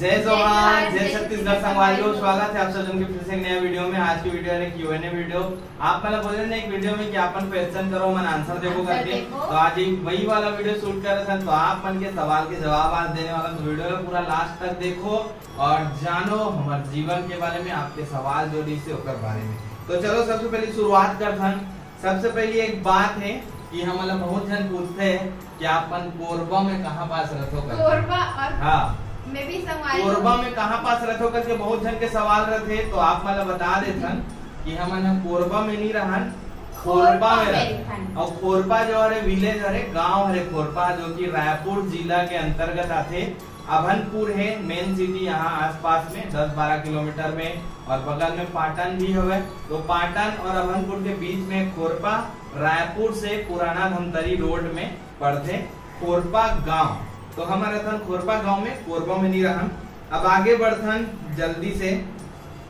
जय जवान जय छत्तीसगढ़ संगवारियों स्वागत है आप सजन के फिर से नया वीडियो में। आज की वीडियो है क्यूएनए वीडियो। आप पहले बोले ना एक वीडियो में कि आपन क्वेश्चन करो मन आंसर देखो करके। तो आज एक वही वाला वीडियो शूट कर रहे थे तो आप मन के सवाल के जवाब आज देने वाला। तो वीडियो को पूरा लास्ट तक देखो और जानो हमारे जीवन के बारे में आपके सवाल जो दी से ओकर बारे में। तो चलो सबसे पहले शुरुआत कर सबसे पहले एक बात है कि हम मतलब बहुत जन पूछते हैं कि आपन कोरबा में कहाँ पास रखो कर कोरबा और हाँ। मैं भी कोरबा में कहाँ पास रखो करके बहुत जन के सवाल रहते तो आप मतलब बता देथन कि हमन हम कोरबा में नहीं रहन खोरबा में रहन। और खोरबा जो है विलेज है गाँव है खोरबा जो कि रायपुर जिला के अंतर्गत आते अभनपुर है मेन सिटी यहाँ आसपास में 10-12 किलोमीटर में और बगल में पाटन भी है तो पाटन और अभनपुर के बीच में खोरपा रायपुर से पुराना धमतरी रोड में पड़ते खोरपा गाँव। तो हमारा थन खोरपा गाँव में कोरबा में नहीं रहन अब आगे बढ़थन जल्दी से।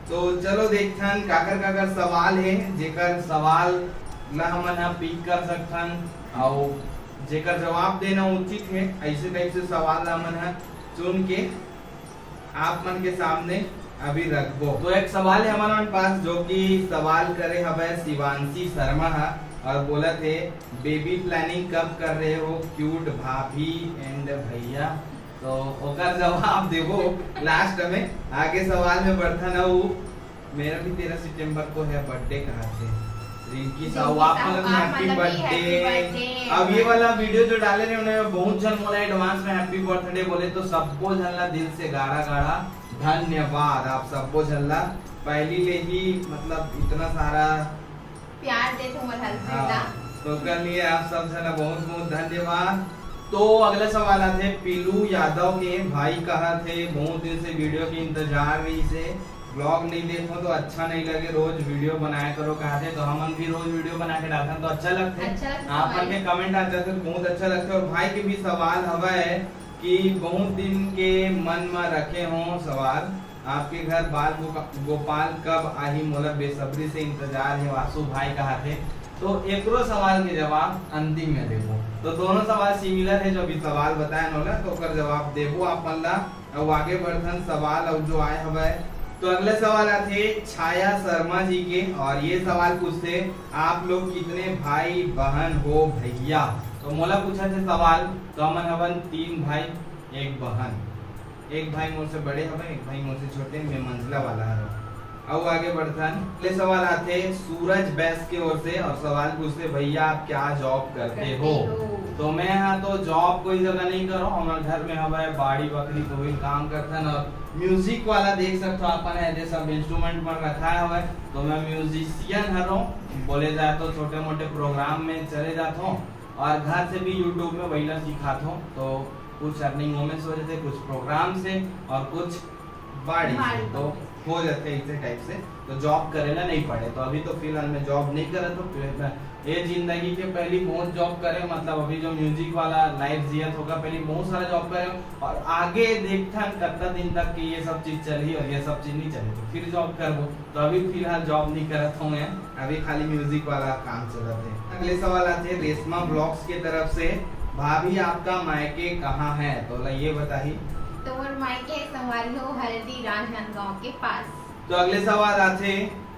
तो चलो देखथन काकर काकर सवाल है। जेकर सवाल ला हमन हा पिक कर सकथन और जेकर जवाब देना उचित है, ऐसे टाइप से सवाल ला हमन हा, चुन के आप मन के सामने अभी रखबो। तो एक सवाल है हमारे पास, जो कि सवाल करे हवे शिवांशी शर्मा हा। और बोला थे बेबी प्लानिंग कब कर रहे हो? क्यूट भाभी एंड भैया. तो ओकर जवाब देबो लास्ट में आगे सवाल में बढ़ता ना वो मेरा भी तेरह सितंबर को है बर्थडे कहा थे रिंकी साहू आप मतलब हैप्पी बर्थडे अब ये वाला वीडियो जो डाले रहे उन्हें बहुत जन बोला एडवांस में हैप्पी बर्थडे बोले तो सबको झल्ला दिल से गाड़ा गाड़ा धन्यवाद आप सबको झल्ला। पहली ले ही मतलब इतना सारा प्यार दे तो हाँ, तो कर लिए आप सब जना बहुत बहुत धन्यवाद। तो अगले सवाल आते पीलू यादव के भाई कहा थे? बहुत दिन से वीडियो की इंतज़ार रही से ब्लॉग नहीं देखो तो अच्छा नहीं लगे रोज वीडियो बनाया करो कहा थे? तो हम भी रोज वीडियो बना के डालते हैं तो अच्छा लगते हैं। अच्छा आप। के कमेंट आते थे बहुत अच्छा लगता है। और भाई के भी सवाल हवा है कि बहुत दिन के मन में रखे हों सवाल। आपके घर बाल गोपाल कब आही? मोला बेसब्री से इंतज़ार है, वासु भाई कहा थे तो एक सवाल के जवाब अंतिम में देबो। तो दोनों सवाल सिमिलर है, जो अभी सवाल बताए नोला तो ओकर जवाब देबो आप मन ला अब आगे बढ़थन सवाल, अब जो आए हवे तो अगले सवाल आते छाया शर्मा जी के, और ये सवाल पूछते आप लोग कितने भाई बहन हो भैया? तो मोला पूछा थे सवाल तो हमन हवन तीन भाई, एक बहन। एक भाई मोर से बड़े हवे एक भाई मोर से छोटे मैं मंझला वाला हरो अब आगे बढ़थन अगले सवाल आते सूरज बैस की ओर से और सवाल पूछते भैया आप क्या जॉब करते हो? तो मैं यहाँ तो जॉब कोई जगह नहीं कर करो हमारे घर में हवा है बाड़ी बकरी को भी काम करते हैं और म्यूज़िक वाला देख सकते हो अपन है सब इंस्ट्रूमेंट पर रखा है हुआ तो मैं म्यूजिशियन हर बोले जाए तो छोटे मोटे प्रोग्राम में चले जाता हूँ। और घर से भी यूट्यूब में वही सिखाता हूँ तो कुछ अर्निंग मोमेंट्स हो जाते कुछ प्रोग्राम से और कुछ बाड़ी से। तो हो जाते हैं इसे टाइप से। तो जॉब करेला नहीं पड़े तो अभी तो फ़िलहाल मैं जॉब नहीं करे तो ये ज़िंदगी के पहली बहुत जॉब करे मतलब अभी जो म्यूज़िक वाला लाइफ जियत होगा पहले बहुत सारा जॉब करे और आगे देखता कितना दिन तक कि ये सब चीज़ चली और ये सब चीज़ नहीं चली तो फिर जॉब कर वो तो अभी फ़िलहाल जॉब नहीं करत हूँ मैं। अभी खाली म्यूज़िक वाला काम चलत है। अगले सवाल आते हैं रेशमा ब्लॉग्स के तरफ़ से। भाभी आपका मायके कहाँ है? तो ये बताइए। तो मायके हो हल्दी राजनांदगांव के पास। तो अगले सवाल आते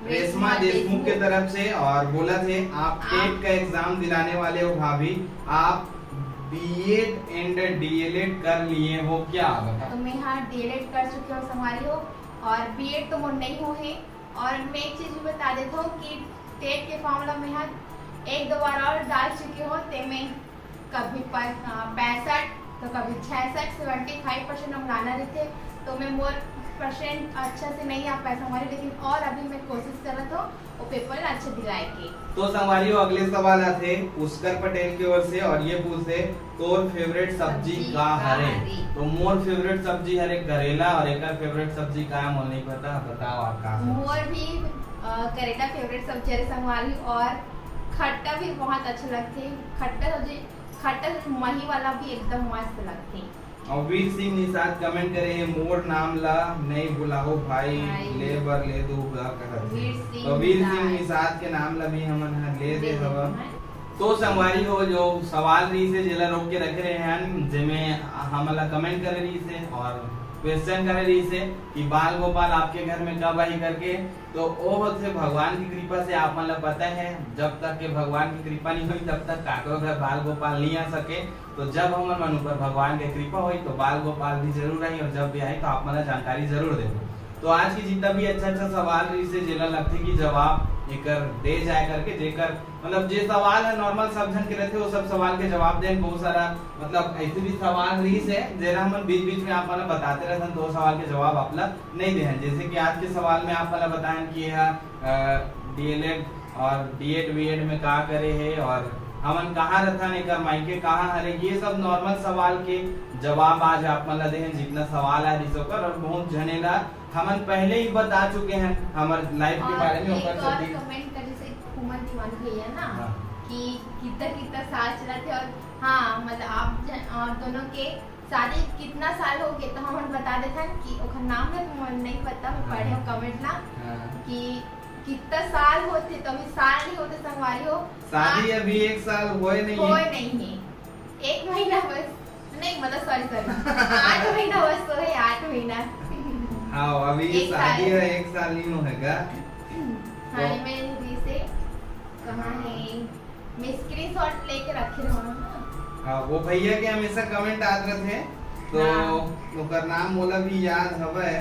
रेशमा देशमुख के तरफ़ से और बोला थे आप टेट का एग्ज़ाम दिलाने वाले हो भाभी। आप बीएड एंड डीएलएड कर लिए हो क्या? बता तो मैं यहाँ डीएलएड कर चुकी हूँ संगवारी हो और बीएड तो मोर नहीं हो है। और मैं एक चीज़ भी बता देता हूँ कि टेट के फॉर्म ला मैं यहाँ एक दो बार और डाल चुकी हूँ ते में कभी पैंसठ तो कभी छियासठ सेवेंटी फाइव परसेंट हम लाना रहते तो मैं मोर परसेंट अच्छा से नहीं आ पाया हमारे लेकिन और अभी मैं कोशिश कर रहा था वो पेपर अच्छे दिलाए के तो संगवारी अगले सवाल आते पुष्कर पटेल की ओर से और ये पूछते तोर फेवरेट सब्ज़ी का हरे हरे। तो मोर फेवरेट सब्ज़ी हरे करेला और एक फेवरेट सब्ज़ी का है नहीं पता बताओ आप का मोर भी करेला फेवरेट सब्ज़ी है संगवारी और खट्टा भी बहुत अच्छा लगते खट्टा सब्ज़ी सब्ज़ी मही वाला भी एकदम मस्त लगते और वीर सिंह निषाद कमेंट करे है मोर नाम ला नहीं बुलाओ भाई भाई। ले बर ले दो कहत तो वीर सिंह निषाद। के नाम ला भी हमन हा ले दे दे हवा तो संगवारी हो जो सवाल रही से जिला रोक के रख रहे हैं जिमे हमला कमेंट करे रही से और क्वेश्चन करे रही से कि बाल गोपाल आपके घर में कब आई करके? तो वो होते भगवान की कृपा से आप मतलब पता है, जब तक के भगवान की कृपा नहीं हुई, तब तक काकरो घर बाल गोपाल नहीं आ सके। तो जब हम मन ऊपर भगवान की कृपा हुई तो बाल गोपाल भी ज़रूर आई, और जब भी आई तो आप मतलब जानकारी ज़रूर दे तो आज की जितना भी अच्छा अच्छा सवाल रही से जेला लगथे कि जवाब एकर दे जाए करके, जेकर मतलब जो सवाल है नॉर्मल सब जन के रहते वो सब सवाल के जवाब दें, बहुत सारा मतलब ऐसे भी सवाल रही से जेरा हम बीच बीच में आप मतलब बताते रहते हैं दो सवाल के जवाब आप लोग नहीं दे। जैसे कि आज के सवाल में आप मतलब बताएँ कि यह डीएलएड और डीएड बीएड में का करे है, और हमन कहाँ रथन एकर मायके कहाँ हरे ये सब नॉर्मल सवाल के जवाब आज आप मतलब दे, जितना सवाल है रिसो कर और बहुत जनेला हमन पहले ही बता चुके हैं हमारे लाइफ के बारे में सभी कमेंट कर जैसे कुमन दीवान भैया ना हाँ। कि कितना कितना साल चला थे और हाँ मतलब आप और दोनों के शादी कितना साल हो गए तो हम बता देते हैं कि ओकर नाम है तो नहीं पता मैं पढ़े हूँ कमेंट ना हाँ। कि कितना साल होते तो अभी साल नहीं होते संगवारी हो। शादी अभी एक साल हुए नहीं नहीं है। एक महीना बस नहीं मतलब सॉरी सॉरी आठ महीना बस तो है आठ महीना। हाँ अभी एक शादी साल। है एक साल नहीं होगा। हाँ मैं दी से कहाँ है। मैं स्क्रीनशॉट लेके रखे रहो ना। हाँ वो भैया के हमेशा कमेंट आते थे तो हाँ। ओकर नाम मोला भी याद हवे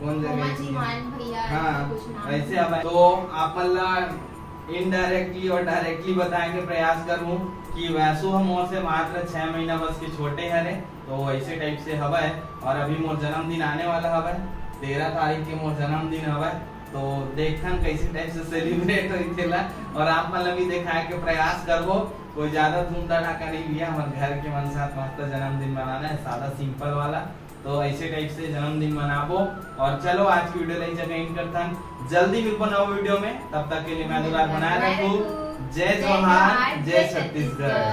कौन जगह हाँ ऐसे हवे तो आप मतलब इनडायरेक्टली और डायरेक्टली बताने के प्रयास करूँ कि वैसो हम मोर से मात्र छह महीना बस के छोटे हरे तो ऐसे टाइप से हवा है। और अभी मोर जन्मदिन आने वाला हवा है। तेरह तारीख के मोर जन्मदिन हवा है। तो देखन कैसे टाइप से सेलिब्रेट होई थेला और आप मतलब भी दिखाए के प्रयास करबो। कोई ज़्यादा धूम धड़ाका नहीं लिया हमारे घर के मन साथ मस्त जन्मदिन मनाना है। सादा सिंपल वाला। तो ऐसे टाइप से जन्मदिन मनाबो। और चलो आज की वीडियो रही जगह एंड करता हूँ। जल्दी मिलबो नव वीडियो में। तब तक के लिए मैं दुलार बनाए रखू। जय जवाहर जय छत्तीसगढ़।